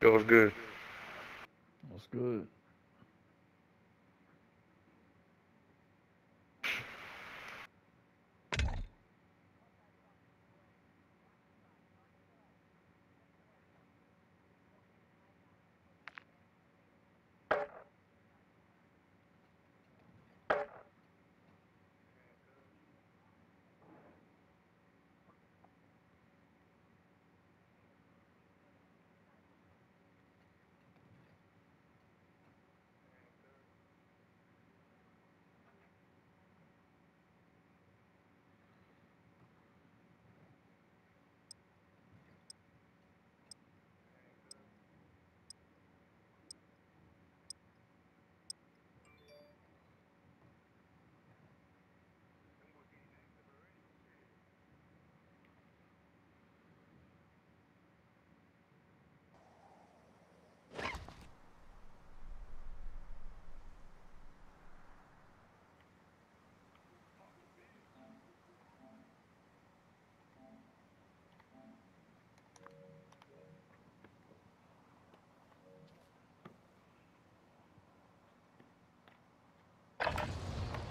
It was good. What's good?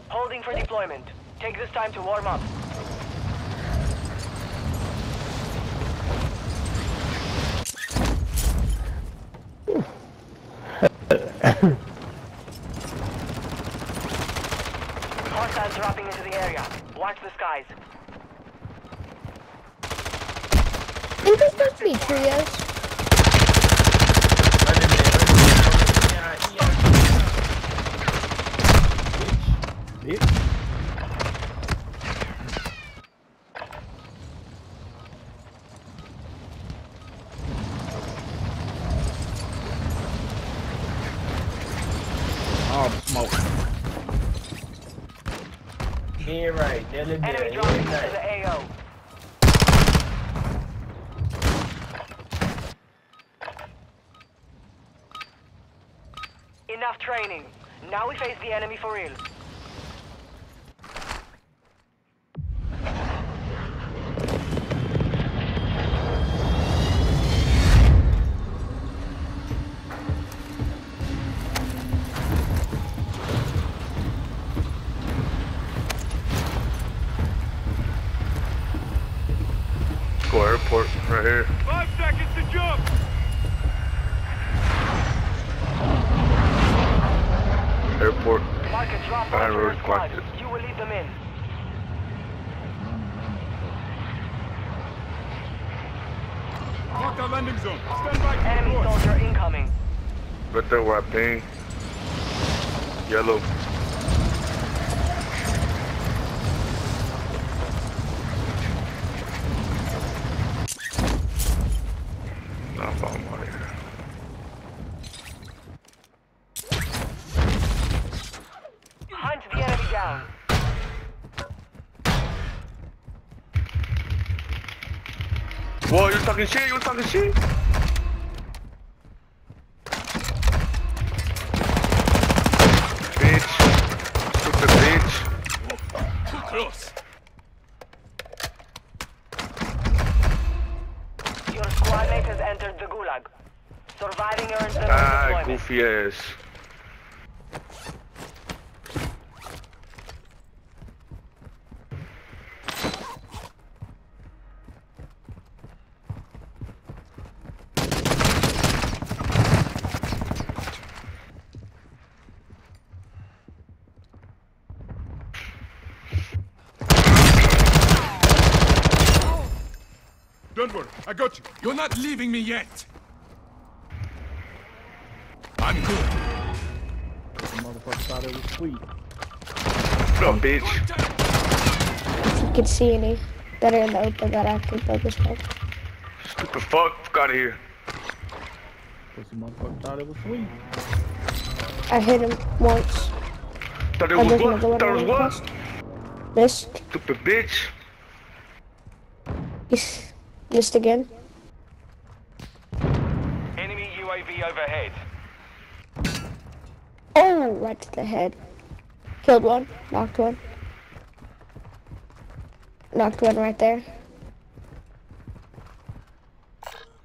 Holding for deployment. Take this time to warm up. Hostiles dropping into the area. Watch the skies. Supposed be trios? Bitch. Oh, the smoke. Yeah, right. They're Enemy there. dropping into Yeah, the AO. Enough training. Now we face the enemy for real. Airport. Mark a drop I on your already squad. marked it. You will lead them in. Mark our landing zone. Stand by Enemy soldier incoming. Right there where I ping. Yellow. Nah, I'm out of here. Hunt the enemy down. Whoa, you're talking shit? You're talking shit? Bitch. Stupid bitch. Too close. Your squad mate has entered the gulag. Surviving earns them Ah, goofy ass. Don't worry. I got you. You're not leaving me yet. I'm good. The motherfucker thought it was sweet. No, bitch. If you can see any that are in the open that I can focus on. Stupid fuck. Fuck out of here. Pussy motherfucker thought it was sweet. I hit him once. Thought it I was was what? gonna go in Thought it was what? request. Missed. Stupid bitch. He's Missed again. Enemy UAV overhead. Oh, right to the head. Killed one. Knocked one. Knocked one right there.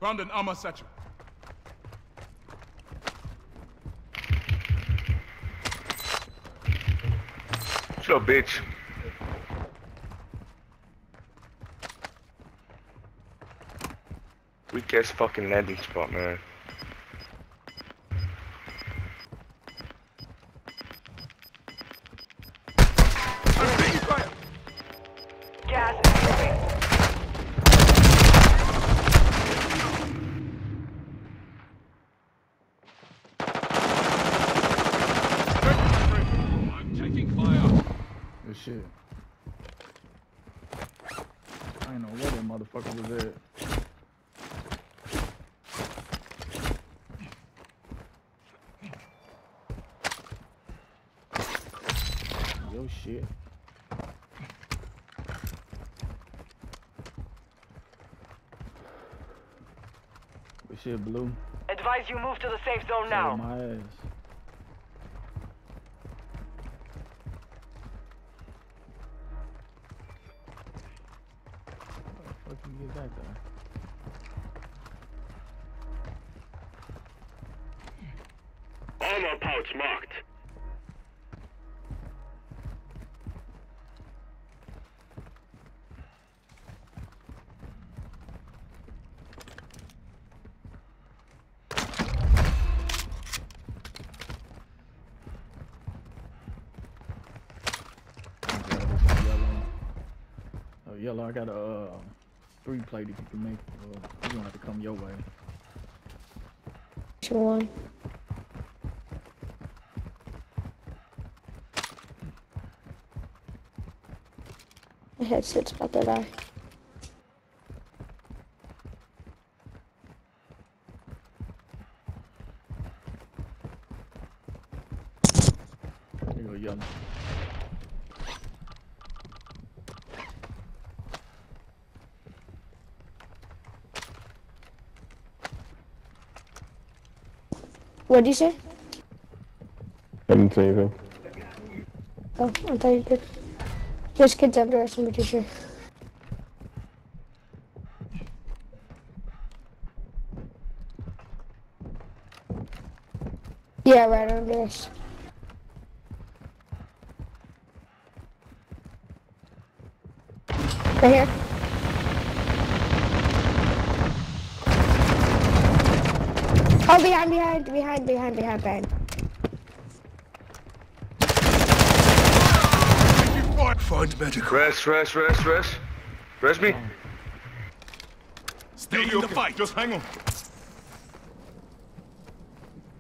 Found an armor satchel. What's up, bitch? Weak ass fucking landing spot, man. Shit. I ain't know where that motherfucker was at. Yo shit. Good shit, blue. Advise you move to the safe zone now. my ass. How the fuck you get back there? Armor pouch marked. I'm glad this is yellow. Oh, yellow, I got a uh, three plate if you can make. Uh, you're gonna have to come your way. Which one? My headset's about to die. There you go, yellow. What'd you say? I didn't say anything. Oh, I thought you did. There's kids up there, I'm pretty sure. Yeah, right under us. Right here. Oh, behind, behind, behind, behind, behind, behind. Find medical. Rest, rest, rest, rest. Rest me. Stay in the fight. Just hang on.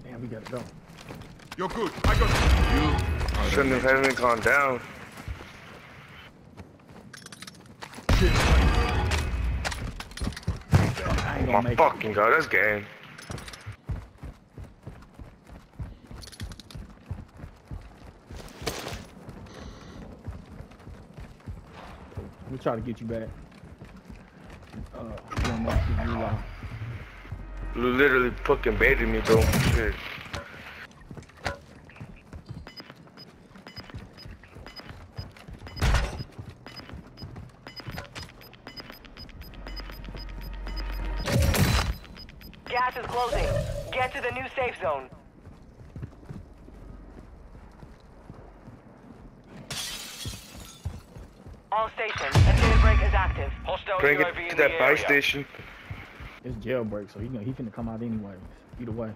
Damn, we gotta go. You're good. I got you. You. Shouldn't have even gone down. I ain't My gonna make it. fucking god, that's game. We'll try to get you back. Uh, literally fucking baited me, bro. Shit. All stations, a jailbreak is active. Hostile Bring UAV it in to that buy station. It's jailbreak, so he gonna he finna come out anyway. Either way.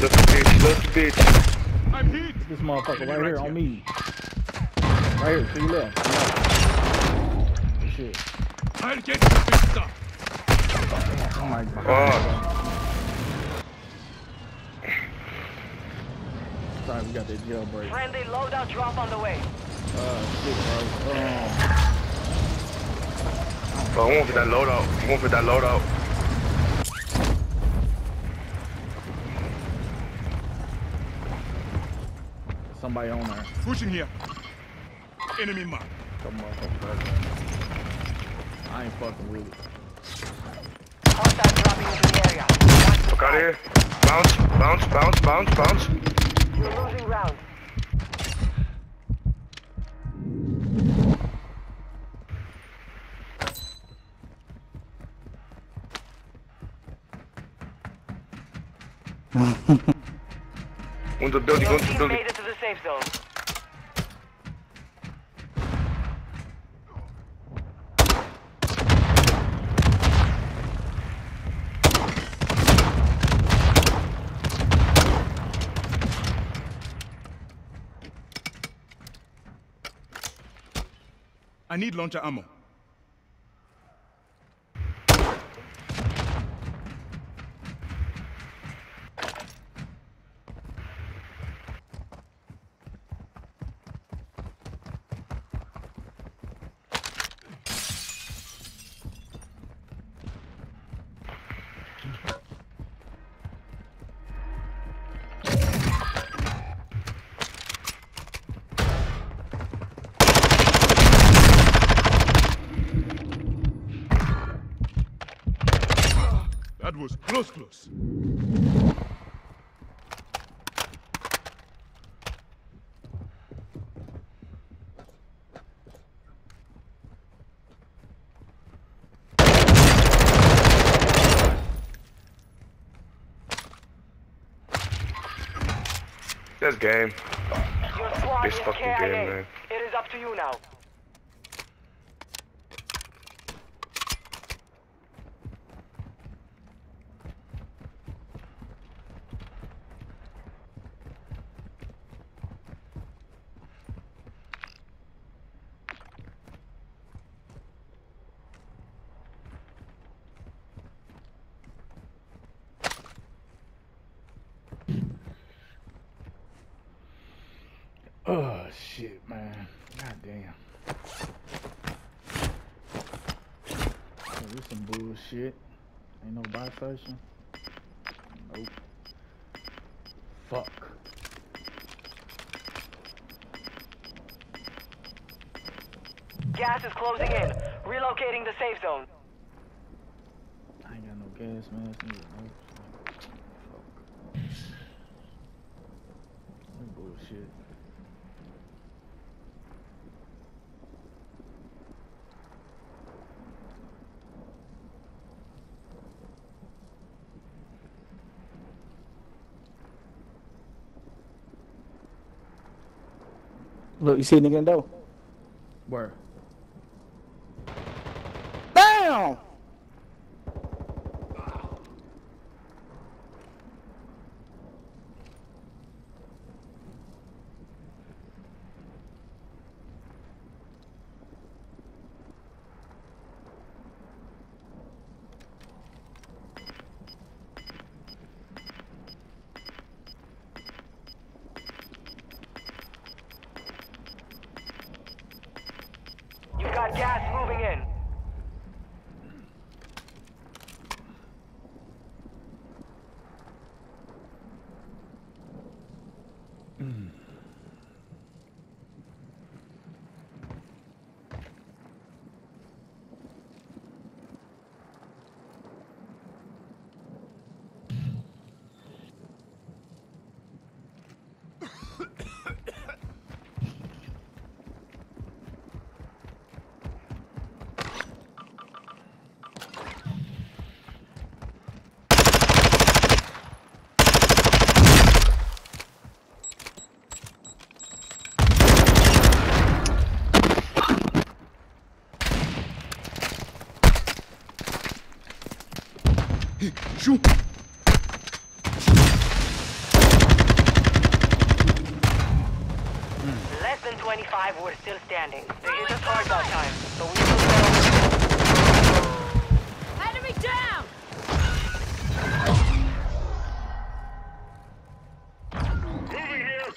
Look at bitch, look at bitch. I'm hit. This motherfucker right right here here. on me. Right here, to your left. Good shit. I'll get you fixed up. Oh my god. Oh. Sorry, we got that jailbreak. Friendly loadout drop on the way. Uh, shit, bro. Oh. Bro, I want for that loadout. I want for that loadout. Somebody on there. Pushing here. Enemy mark. Right there. I ain't fucking with it. Fuck out of here. Bounce, bounce, bounce, bounce, bounce. You're losing round. Unter building, unter building. made it to the. I need launcher ammo. That was close, close. That's game. This fucking KIA. game, man. It is up to you now. Oh shit, man. God damn. This some bullshit. Ain't no buy station. Nope. Fuck. Gas is closing in. Relocating the safe zone. I ain't got no gas mask. Neither. Nope. Fuck. That bullshit. Look, you see a nigga in the? Where? Shoot! Less than 25 were still standing. There is a hard out time, but we will. Enemy down! Moving here!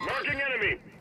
Marking enemy!